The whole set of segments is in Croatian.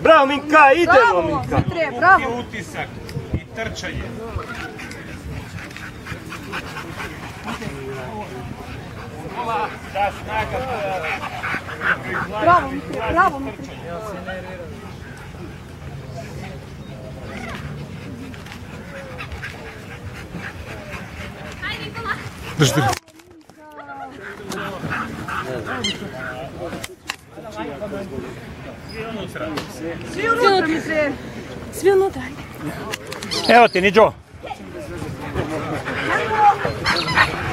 Bravo Minka, idemo Minka! Bravo, utisak i trčanje. Ova ta snaga koja... Bravo Minka, bravo Minka! Подожди. Svenuta. Svenuta. Evo ti, Niđo.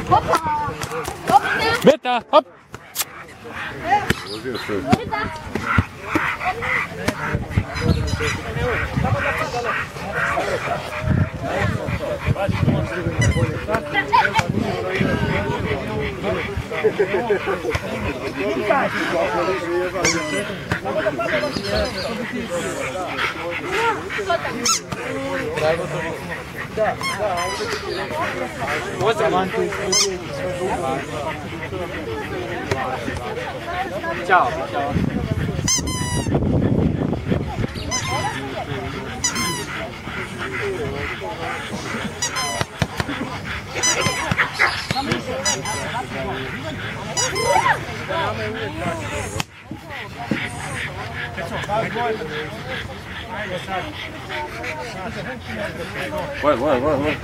Hopa. Beta, hop. Beta. What's the one, two, three, four, five? Ciao. Ciao. Vai, vai, vai, vai.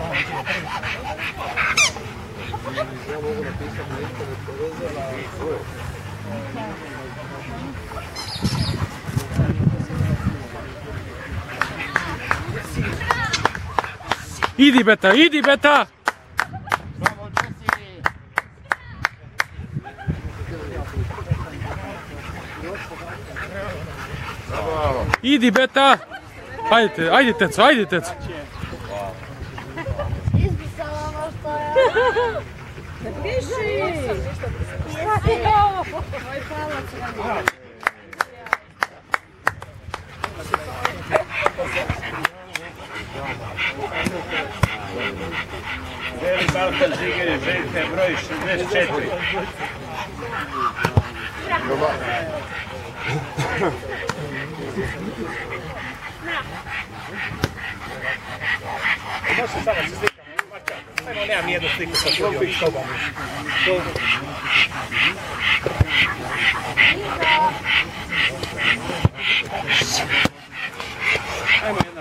Idi beta, idi beta! Idi beta! HAJDITE, ajde teco, ajde teco! Izbisala ono što je... Piši! Šta je ovo? Moj palac Veli Balkan Žigeri, želite broj 64. Hvala Možete samo se slikati. Ajmo, nemam nijednu sliku sa tobom. Dobro. Ajmo jedna.